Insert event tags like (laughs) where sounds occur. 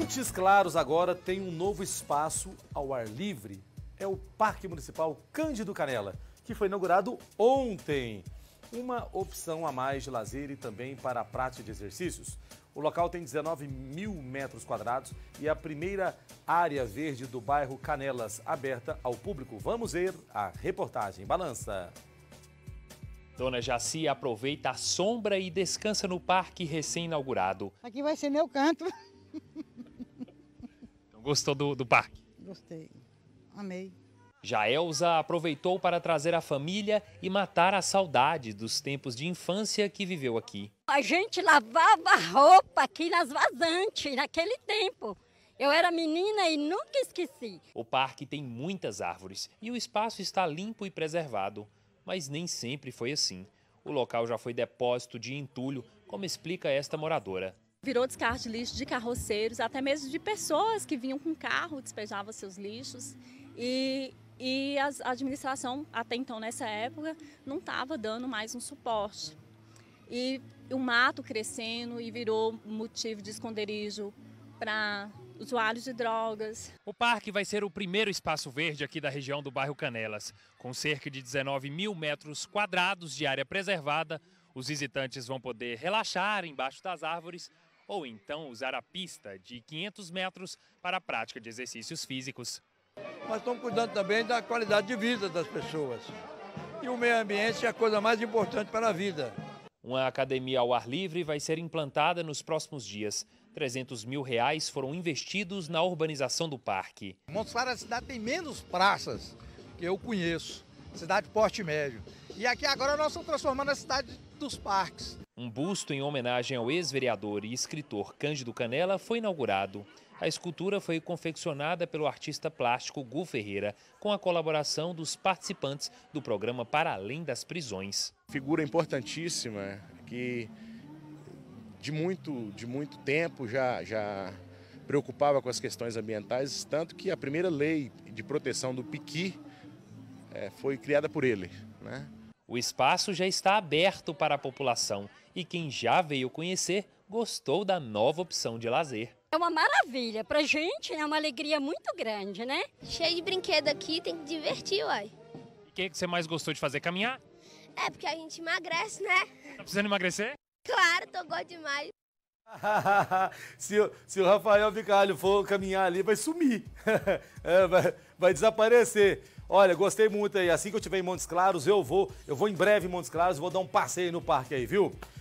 Montes Claros agora tem um novo espaço ao ar livre. É o Parque Municipal Cândido Canela, que foi inaugurado ontem. Uma opção a mais de lazer e também para a prática de exercícios. O local tem 19 mil metros quadrados e é a primeira área verde do bairro Canelas aberta ao público. Vamos ver a reportagem. Balança. Dona Jaci aproveita a sombra e descansa no parque recém-inaugurado. Aqui vai ser meu canto. (laughs) Gostou do, do parque? Gostei. Amei. Já Elza aproveitou para trazer a família e matar a saudade dos tempos de infância que viveu aqui. A gente lavava roupa aqui nas vazantes, naquele tempo. Eu era menina e nunca esqueci. O parque tem muitas árvores e o espaço está limpo e preservado. Mas nem sempre foi assim. O local já foi depósito de entulho, como explica esta moradora. Virou descarte de lixo de carroceiros, até mesmo de pessoas que vinham com carro, despejavam seus lixos. E, e a administração, até então nessa época, não estava dando mais um suporte. E o mato crescendo e virou motivo de esconderijo para usuários de drogas. O parque vai ser o primeiro espaço verde aqui da região do bairro Canelas. Com cerca de 19 mil metros quadrados de área preservada, os visitantes vão poder relaxar embaixo das árvores ou então usar a pista de 500 metros para a prática de exercícios físicos. Nós estamos cuidando também da qualidade de vida das pessoas. E o meio ambiente é a coisa mais importante para a vida. Uma academia ao ar livre vai ser implantada nos próximos dias. 300 mil reais foram investidos na urbanização do parque. Montes Claros, a cidade tem menos praças que eu conheço. Cidade porte médio. E aqui agora nós estamos transformando a cidade dos parques. Um busto em homenagem ao ex-vereador e escritor Cândido Canela foi inaugurado. A escultura foi confeccionada pelo artista plástico Gu Ferreira, com a colaboração dos participantes do programa Para Além das Prisões. Figura importantíssima que de muito, de muito tempo já, já preocupava com as questões ambientais, tanto que a primeira lei de proteção do piqui é, foi criada por ele. Né? O espaço já está aberto para a população e quem já veio conhecer gostou da nova opção de lazer. É uma maravilha, pra gente é uma alegria muito grande, né? Cheio de brinquedo aqui, tem que divertir, uai. E o que, que você mais gostou de fazer? Caminhar? É, porque a gente emagrece, né? Tá precisando emagrecer? Claro, tô gordo demais. (laughs) se, o, se o Rafael Vicalho for caminhar ali, vai sumir. (laughs) é, vai, vai desaparecer. Olha, gostei muito aí. Assim que eu estiver em Montes Claros, eu vou. Eu vou em breve em Montes Claros, vou dar um passeio no parque aí, viu?